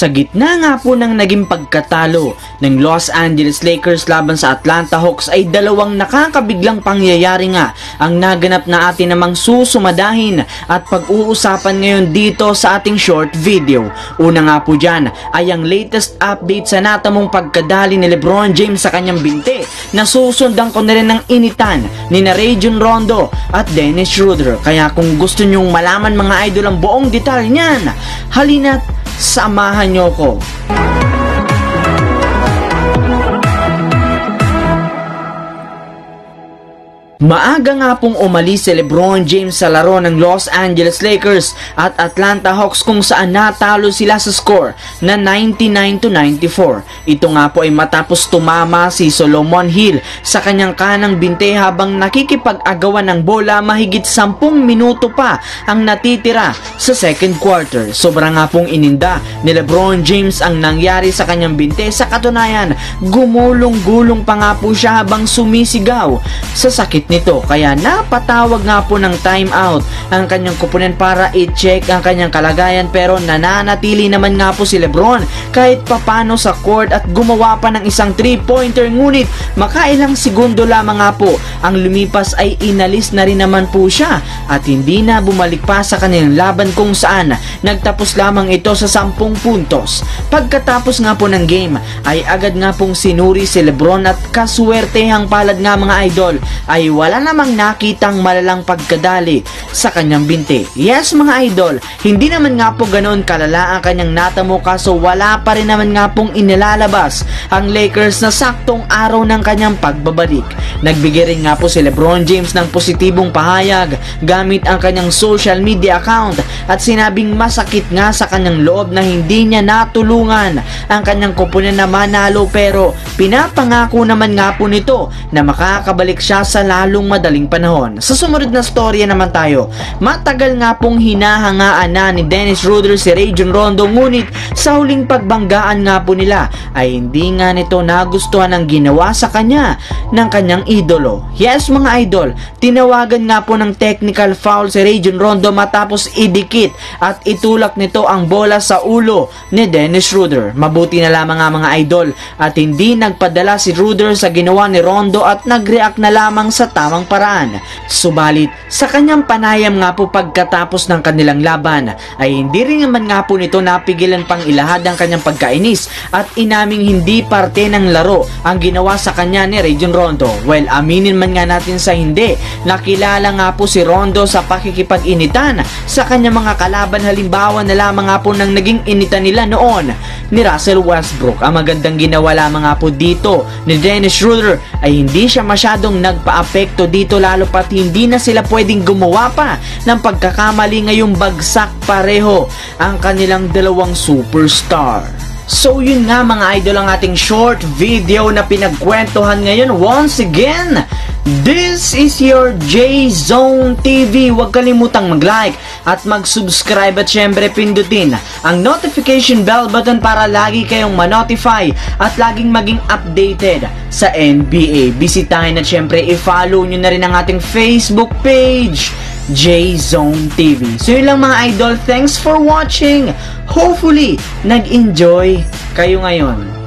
Sa gitna nga po ng naging pagkatalo ng Los Angeles Lakers laban sa Atlanta Hawks ay dalawang nakakabiglang pangyayari nga ang naganap na atin namang susumadahin at pag-uusapan ngayon dito sa ating short video. Una nga po dyan ay ang latest update sa natamong pagkadali ni Lebron James sa kanyang binte na susundan ko na rin ng initan ni na Rondo at Dennis Schroeder. Kaya kung gusto nyong malaman mga idol ang buong detalye niyan, halina't samahan nyo ko. Maaga nga pong umalis si Lebron James sa laro ng Los Angeles Lakers at Atlanta Hawks kung saan natalo sila sa score na 99 to 94. Ito nga po ay matapos tumama si Solomon Hill sa kanyang kanang binte habang nakikipag-agawan ng bola mahigit 10 minuto pa ang natitira sa second quarter. Sobra nga pong ininda ni Lebron James ang nangyari sa kanyang binte. Sa katunayan, gumulong-gulong pa nga po siya habang sumisigaw sa sakit nito. Kaya napatawag nga po ng timeout ang kanyang kupunan para i-check ang kanyang kalagayan. Pero nananatili naman nga po si Lebron kahit papano sa court at gumawa pa ng isang 3-pointer ngunit makailang segundo lamang nga po ang lumipas ay inalis na rin naman po siya at hindi na bumalik pa sa kanilang laban kung saan nagtapos lamang ito sa 10 puntos. Pagkatapos nga po ng game ay agad nga pong sinuri si Lebron at kaswertehang palad nga mga idol ay wala namang nakitang malalang pagkadali sa kanyang binti. Yes mga idol, hindi naman nga po ganoon kalala ang kanyang natamo kaso wala pa rin naman nga pong inilalabas ang Lakers na saktong araw ng kanyang pagbabalik. Nagbigay rin nga po si Lebron James ng positibong pahayag gamit ang kanyang social media account at sinabing masakit nga sa kanyang loob na hindi niya natulungan ang kanyang kupunan na manalo pero pinapangako naman nga po nito na makakabalik siya sa lalo lalong madaling panahon. Sa sumunod na storya naman tayo, matagal nga pong hinahangaan na ni Dennis Ruder si Rajon Rondo ngunit sa huling pagbanggaan nga po nila ay hindi nga nito nagustuhan ang ginawa sa kanya ng kanyang idolo. Yes mga idol, tinawagan nga po ng technical foul si Rajon Rondo matapos idikit at itulak nito ang bola sa ulo ni Dennis Ruder. Mabuti na lamang nga mga idol at hindi nagpadala si Ruder sa ginawa ni Rondo at nagreact na lamang sa tamang paraan. Subalit, sa kanyang panayam nga po pagkatapos ng kanilang laban, ay hindi rin naman nga po nito napigilan pang ilahad ang kanyang pagkainis at inaming hindi parte ng laro ang ginawa sa kanya ni Region Rondo. Well, aminin man nga natin sa hindi, nakilala nga po si Rondo sa pakikipag-initan sa kanyang mga kalaban halimbawa na lamang nga po ng naging initan nila noon ni Russell Westbrook. Ang magandang ginawa lamang nga po dito ni Dennis Schroeder ay hindi siya masyadong nagpa-apekto epekto dito lalo pat hindi na sila pwedeng gumawa pa ng pagkakamali ngayong bagsak pareho ang kanilang dalawang superstar. So yun nga mga idol ang ating short video na pinagkwentuhan ngayon once again. This is your J-Zone TV. Huwag kalimutang mag-like at mag-subscribe at syempre pindutin ang notification bell button para lagi kayong ma-notify at laging maging updated sa NBA. Bisitahin at syempre i-follow nyo na rin ang ating Facebook page J-Zone TV. So yun lang mga idol, thanks for watching. Hopefully, nag-enjoy kayo ngayon.